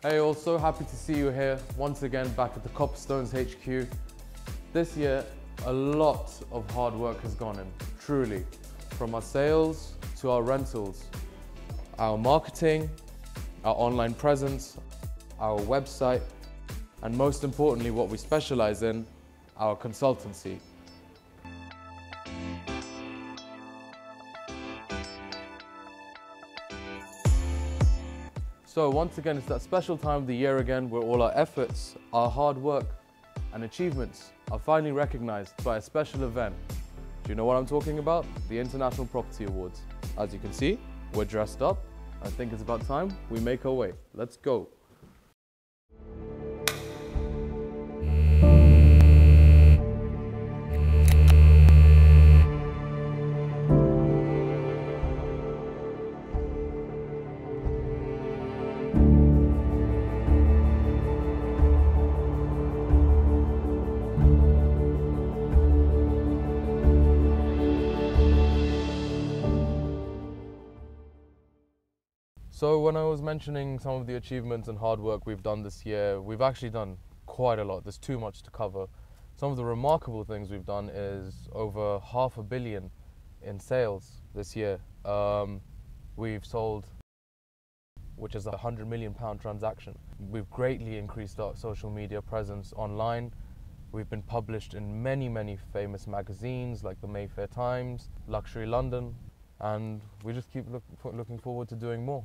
Hey, all, so happy to see you here once again back at the Copperstones HQ. This year, a lot of hard work has gone in, truly. From our sales to our rentals, our marketing, our online presence, our website, and most importantly, what we specialize in, our consultancy. So once again, it's that special time of the year again where all our efforts, our hard work and achievements are finally recognized by a special event. Do you know what I'm talking about? The International Property Awards. As you can see, we're dressed up. I think it's about time we make our way. Let's go. So when I was mentioning some of the achievements and hard work we've done this year, we've actually done quite a lot. There's too much to cover. Some of the remarkable things we've done is over half a billion in sales this year. Um, we've sold, which is a hundred million pound transaction. We've greatly increased our social media presence online. We've been published in many, many famous magazines like the Mayfair Times, Luxury London, and we just keep look, looking forward to doing more.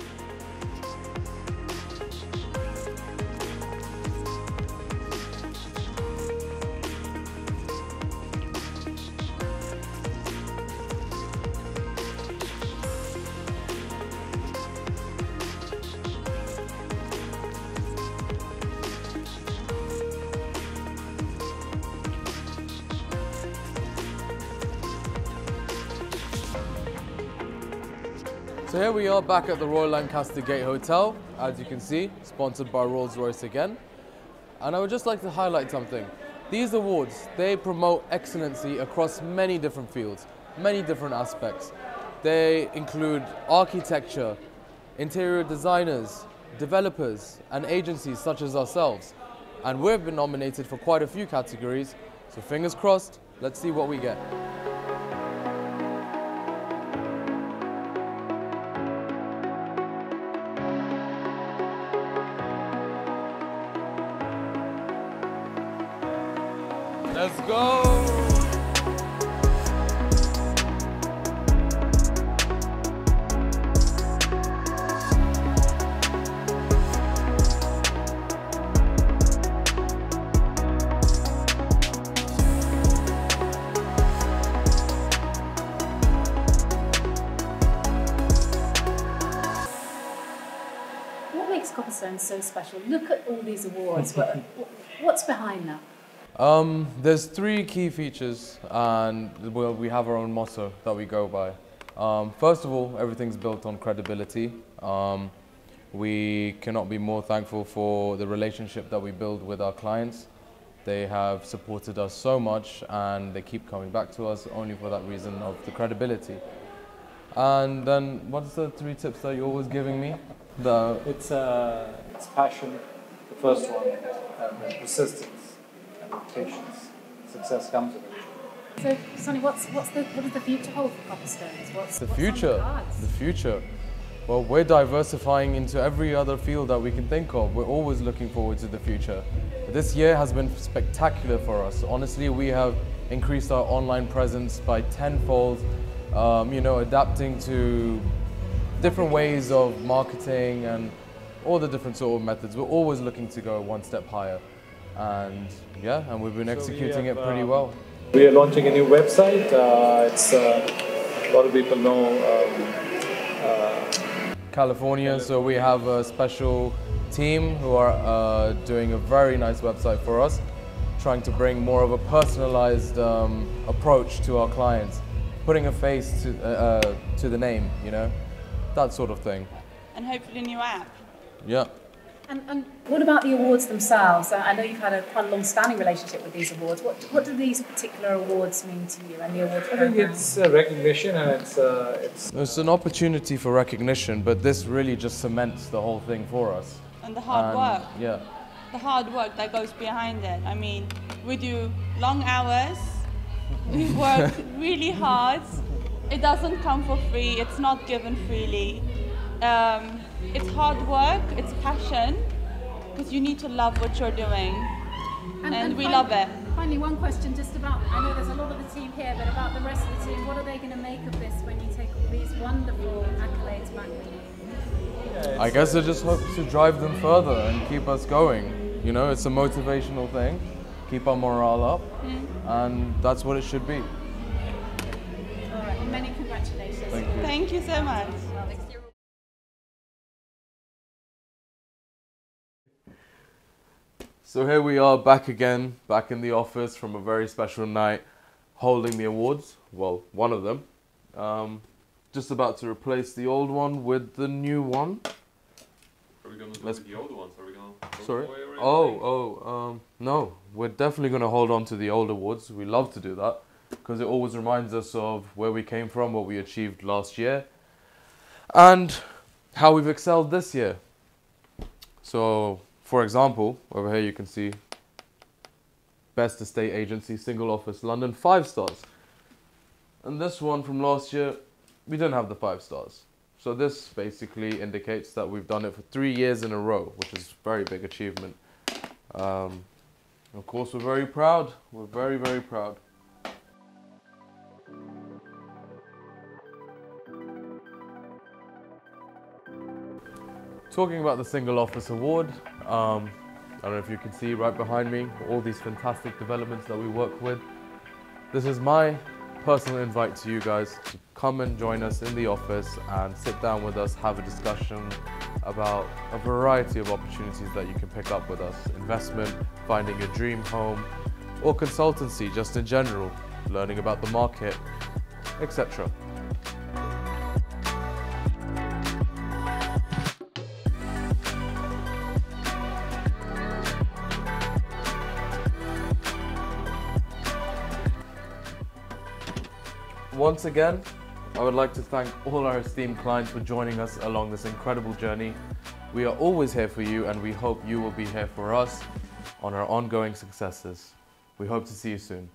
So here we are back at the Royal Lancaster Gate Hotel, as you can see, sponsored by Rolls-Royce again. And I would just like to highlight something. These awards, they promote excellency across many different fields, many different aspects. They include architecture, interior designers, developers, and agencies such as ourselves. And we've been nominated for quite a few categories, so fingers crossed, let's see what we get. Let's go! What makes Copperstone so special? Look at all these awards. What's behind that? Um, there's three key features, and well, we have our own motto that we go by. Um, first of all, everything's built on credibility. Um, we cannot be more thankful for the relationship that we build with our clients. They have supported us so much, and they keep coming back to us only for that reason of the credibility. And then, what's the three tips that you're always giving me? The It's, uh, it's passion, the first one, persistence and patience. Success comes with it. So, Sonny, what's, what's the, what does the future hold for Copperstones? What's The what's on future. cards? The future. Well, we're diversifying into every other field that we can think of. We're always looking forward to the future. This year has been spectacular for us. Honestly, we have increased our online presence by tenfold, um, you know, adapting to different ways of marketing and all the different sort of methods. We're always looking to go one step higher. And yeah, and we've been So we executing have, it pretty um, well. We are launching a new website. Uh, it's uh, a lot of people know. Um, uh, California, so we have a special team who are uh, doing a very nice website for us, trying to bring more of a personalized um, approach to our clients, putting a face to, uh, uh, to the name, you know, that sort of thing. and hopefully a new app. Yeah. And, and what about the awards themselves? I know you've had a quite a long-standing relationship with these awards. What, what do these particular awards mean to you and the award I think program? it's a recognition and it's uh, it's It's an opportunity for recognition, but this really just cements the whole thing for us. and the hard And, work, Yeah. the hard work that goes behind it. I mean, we do long hours, we work really hard. It doesn't come for free. It's not given freely. Um, it's hard work. It's passion, because you need to love what you're doing, and, we love it. Finally, one question just about, I know there's a lot of the team here, but about the rest of the team, what are they going to make of this when you take all these wonderful accolades back with you? I guess it just hopes to drive them further and keep us going. You know, it's a motivational thing, keep our morale up, mm-hmm. and that's what it should be. All right, many congratulations. Thank you. Thank you so much. So here we are back again, back in the office from a very special night, holding the awards. Well, one of them. Um, just about to replace the old one with the new one. Are we gonna do Let's- the old ones? Are we gonna Sorry. away or anything? Oh, oh, um, no. We're definitely going to hold on to the old awards. We love to do that because it always reminds us of where we came from, what we achieved last year, and how we've excelled this year. So, for example, over here you can see Best Estate Agency, Single Office, London, five stars. And this one from last year, we didn't have the five stars. So this basically indicates that we've done it for three years in a row, which is a very big achievement. Um, of course, we're very proud. We're very, very proud. Talking about the Single Office Award, um, I don't know if you can see right behind me all these fantastic developments that we work with. This is my personal invite to you guys to come and join us in the office and sit down with us, have a discussion about a variety of opportunities that you can pick up with us investment, finding your dream home, or consultancy just in general, learning about the market, etc. Once again, I would like to thank all our esteemed clients for joining us along this incredible journey. We are always here for you and we hope you will be here for us on our ongoing successes. We hope to see you soon.